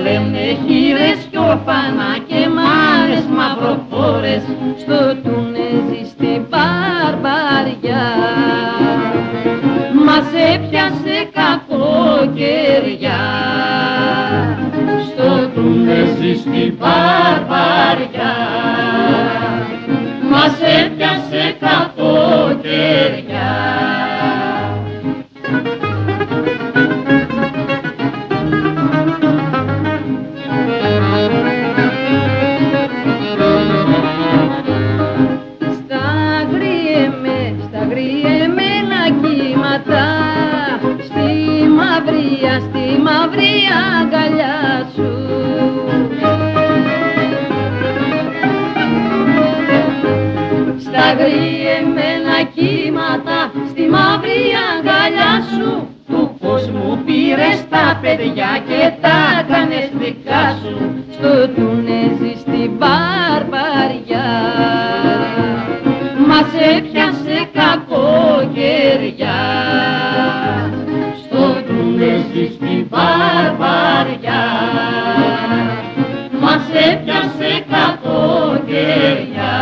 ώρες ώρες να κλαίνε χείρες κι ορφανά και μάνες μαυροφόρες στο Τουνέζι στην Παρπαριά μας έπιασε κακοκαιριά στο Τουνέζι στην Παρπαριά μας έπιασε κακοκαιριά μαυρία, στη μαυρία αγκαλιά σου. Στα γριεμένα κύματα Στη μαυρία αγκαλιά σου Του κόσμου πήρες τα παιδιά και τα κάνες δικά σου. Στο Τουνέζι στην Μπαρμπαριά. Μας έπιασε κακοκαιριά στην Μπαρμπαριά Μας έπιασε κακοκαιριά.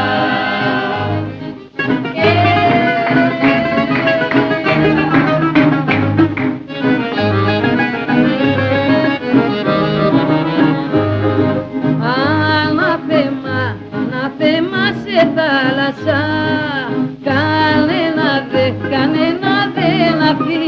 Ανάθεμα, ανάθεμα σε θάλασσα Κανένα δε, κανένα δεν αφήνει Ανάθεμα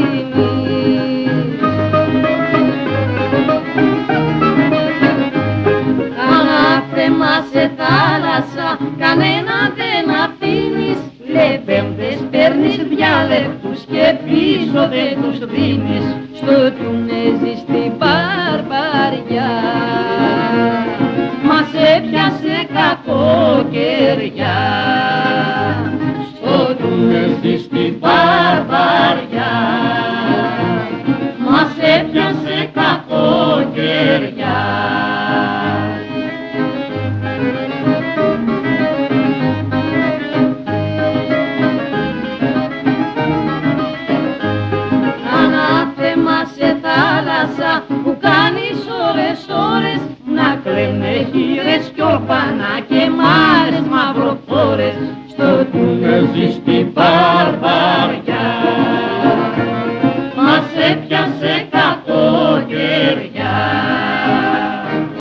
δεν αφήνεις Λεβέντες παίρνεις διάλεκτους Και πίσω δεν τους δίνεις. Στο Τουνέζι στην Παρπαριά Μας έπιασε κακοκαιριά χείρες κι